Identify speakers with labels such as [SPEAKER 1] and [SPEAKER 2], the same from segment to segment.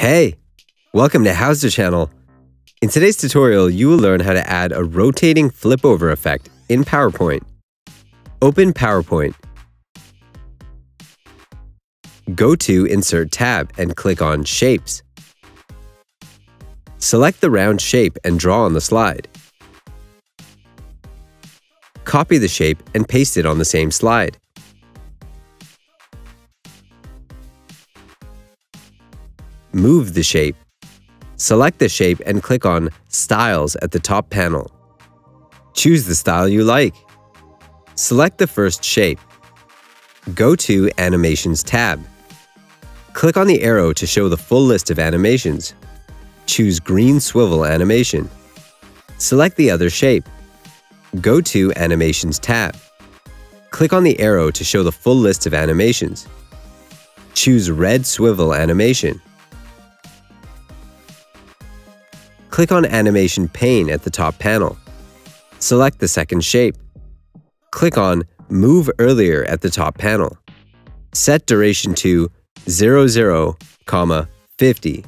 [SPEAKER 1] Hey, welcome to Howza Channel. In today's tutorial, you will learn how to add a rotating flip over effect in PowerPoint. Open PowerPoint. Go to Insert tab and click on Shapes. Select the round shape and draw on the slide. Copy the shape and paste it on the same slide. Move the shape. Select the shape and click on Styles at the top panel. Choose the style you like. Select the first shape. Go to Animations tab. Click on the arrow to show the full list of animations. Choose Green Swivel Animation. Select the other shape. Go to Animations tab. Click on the arrow to show the full list of animations. Choose Red Swivel Animation. Click on Animation Pane at the top panel. Select the second shape. Click on Move Earlier at the top panel. Set duration to 00, 50.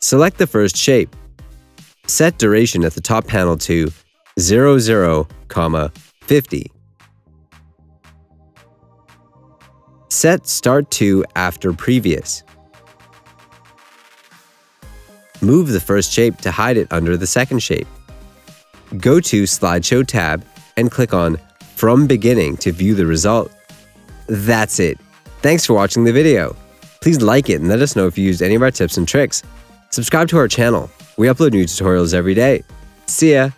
[SPEAKER 1] Select the first shape. Set duration at the top panel to 00, 50. Set Start to After Previous. Move the first shape to hide it under the second shape. Go to Slideshow tab and click on From Beginning to view the result. That's it. Thanks for watching the video. Please like it and let us know if you used any of our tips and tricks. Subscribe to our channel. We upload new tutorials every day. See ya!